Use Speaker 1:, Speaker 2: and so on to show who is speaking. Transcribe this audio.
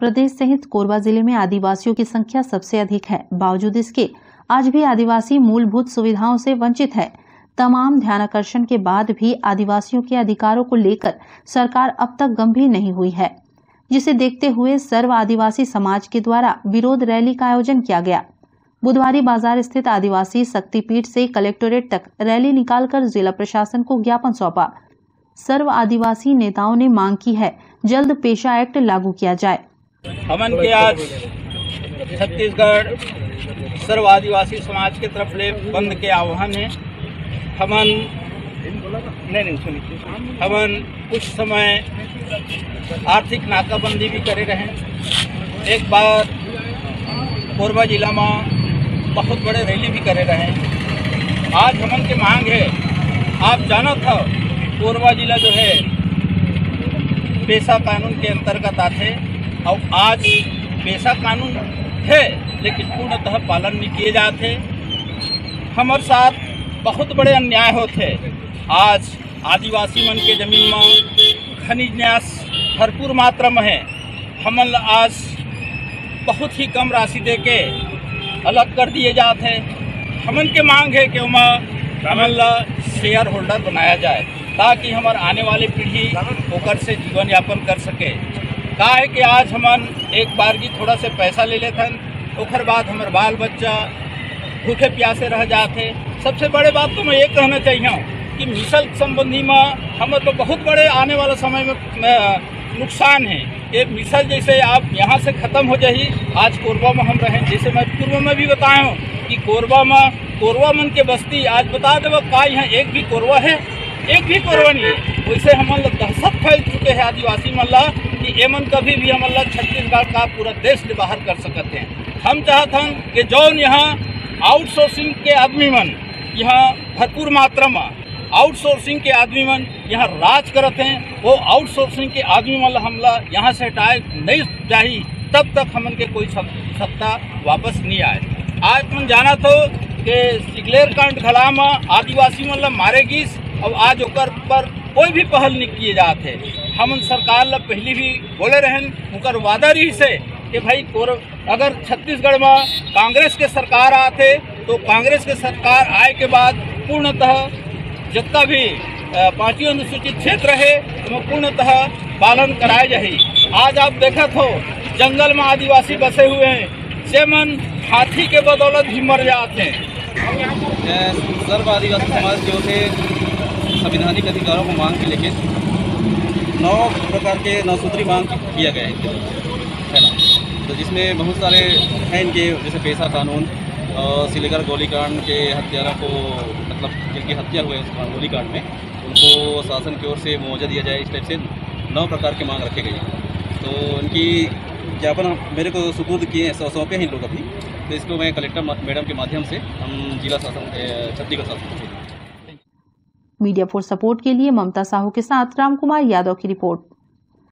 Speaker 1: प्रदेश सहित कोरबा ज़िले में आदिवासियों की संख्या सबसे अधिक है। बावजूद इसके, आज भी आदिवासी मूलभूत सुविधाओं से वंचित है। तमाम ध्यानाकर्षण के बाद भी आदिवासियों के अधिकारों को लेकर सरकार अब तक गंभीर नहीं हुई है, जिसे देखते हुए सर्व आदिवासी समाज के द्वारा विरोध रैली का आयोजन किया गया। बुधवारी बाज़ार स्थित आदिवासी शक्तिपीठ से कलेक्टोरेट तक रैली निकालकर जिला प्रशासन को ज्ञापन सौंपा। सर्व आदिवासी नेताओं ने मांग की है, जल्द पेशा एक्ट लागू किया जाए।
Speaker 2: हमन के आज छत्तीसगढ़ सर्व आदिवासी समाज के तरफ़ ले बंद के आह्वान है। हमन नहीं नहीं, सुनिए। हमन कुछ समय आर्थिक नाकाबंदी भी करे रहे। एक बार कोरबा जिला में बहुत बड़े रैली भी करे रहे। आज हमन के मांग है, आप जाना था कोरबा जिला जो है, पेशा कानून के अंतर्गत आते और आज पेशा कानून है लेकिन पूर्णतः पालन नहीं किए जाते। हमारे साथ बहुत बड़े अन्याय होते। आज आदिवासी मन के ज़मीन में खनिज न्यास भरपूर मात्रा में है। हमन आज बहुत ही कम राशि दे के अलग कर दिए जाते। हैं हमन के मांग है कि हमन शेयर होल्डर बनाया जाए ताकि हमारे आने वाली पीढ़ी होकर से जीवन यापन कर सके। का है कि आज हमन एक बार की थोड़ा से पैसा ले लेते ओकर बाद हमारे बाल बच्चा भूखे प्यासे रह जाते। सबसे बड़े बात तो मैं ये कहना चाहिए कि मिसल संबंधी में हमें तो बहुत बड़े आने वाला समय में नुकसान है। ये मिसल जैसे आप यहाँ से ख़त्म हो जाही आज कोरबा में हम रहें। जैसे मैं पूर्व में भी बताया हूँ कि कोरबा में, कोरबा मन के बस्ती, आज बता देव का यहाँ एक भी कोरबा है? एक भी कोरबा नहीं है। वैसे हम दहशत फैल चुके हैं आदिवासी मल्ला कि एमन कभी भी हम छत्तीसगढ़ का पूरा देश से बाहर कर सकते हैं। हम चाहते हैं कि जौन यहाँ आउटसोर्सिंग के आदमी मन यहाँ भरपूर मात्रा में आउटसोर्सिंग के आदमी मन यहाँ राज करते हैं, वो आउटसोर्सिंग के आदमी मन हमला यहाँ से हटाए नहीं चाहिए तब तक हमन के कोई सत्ता वापस नहीं आए। आज मन जाना तो कि सिगलेर कांड घला में आदिवासी मन मारे गिस अब आज ओकर पर कोई भी पहल नहीं किए जाते। हम सरकार ला पहले भी बोले रहन उनकर वादा रही से कि भाई अगर छत्तीसगढ़ में कांग्रेस के सरकार आते तो कांग्रेस के सरकार आए के बाद पूर्णतः जितना भी पांचवी अनुसूचित क्षेत्र है वो पूर्णतः पालन कराए जाए। आज आप देखा हो जंगल में आदिवासी बसे हुए हैं सेमन हाथी के बदौलत भी मर जाते हैं।
Speaker 3: सर्व आदिवासी समाज ओर से संवैधानिक अधिकारों को मांग के लेके नौ प्रकार के नौ सूत्री मांग किया गया है। है ना तो जिसमें बहुत सारे हैं इनके, जैसे पेशा कानून सिलेगर गोलीकांड के हत्यारों को मतलब जिनकी हत्या हुई उस गोलीकांड में, उनको शासन की ओर से मुआवजा दिया जाए, इस टाइप से नौ प्रकार की मांग रखे गई तो इनकी ज्ञापन मेरे को सुपुर्द किए हैं सौंपे हैं इन लोग अभी। तो इसको मैं कलेक्टर मैडम के माध्यम से हम जिला शासन छत्तीसगढ़ शासन
Speaker 1: मीडिया फॉर सपोर्ट के लिए ममता साहू के साथ रामकुमार यादव की रिपोर्ट।